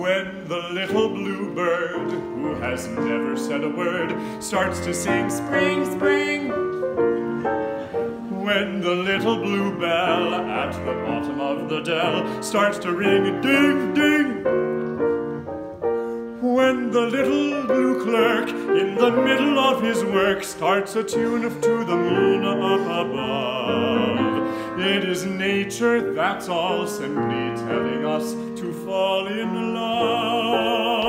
When the little bluebird, who has never said a word, starts to sing spring, spring. When the little bluebell at the bottom of the dell starts to ring ding, ding. When the little blue clerk in the middle of his work starts a tune of to the moon up above. Is nature, that's all, simply telling us to fall in love.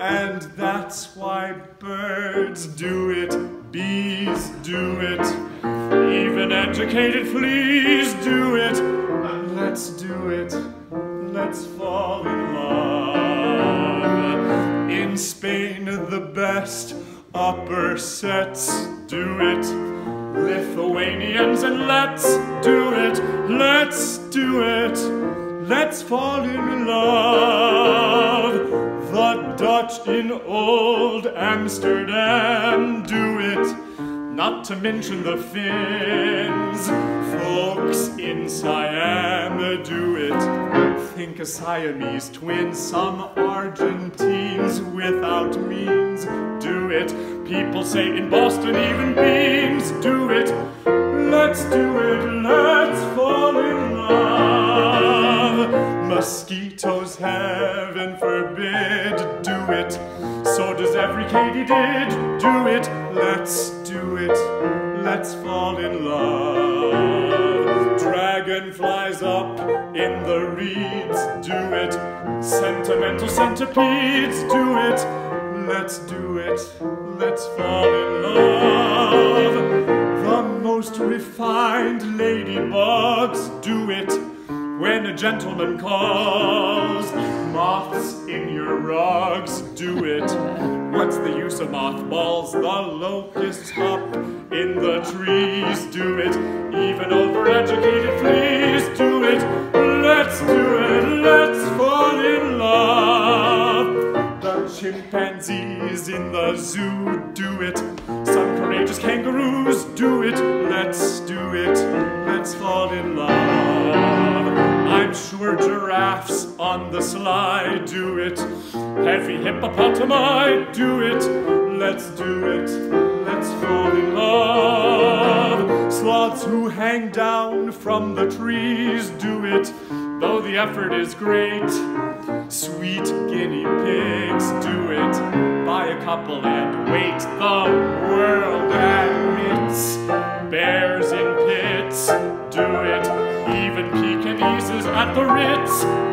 And that's why birds do it, bees do it, even educated fleas do it. Let's do it, let's fall in love. In Spain, the best upper sets do it. Lithuanians, and Letts do it, let's do it, let's fall in love. The Dutch in old Amsterdam do it, not to mention the Finns. Folks in Siam do it, think a Siamese twin, some Argentines without means do it. People say in Boston even beans do it. Let's do it, let's fall in love. Mosquitoes, heaven forbid, do it. So does every katydid, do it. Let's do it, let's fall in love. Dragonflies up in the reeds, do it. Sentimental centipedes, do it. Let's do it, let's fall in love. The most refined ladybugs do it when a gentleman calls. Moths in your rugs do it. What's the use of mothballs? The locusts up in the trees do it. Even overeducated fleas do it. Let's do it, let's fall in love. The chimpanzees in the zoo do it. Some courageous kangaroos Giraffes on the sly do it. Heavy hippopotami do it. Let's do it. Let's fall in love. Sloths who hang down from the trees do it. Though the effort is great, sweet guinea pigs do it. Buy a couple and wait, the world admits. Do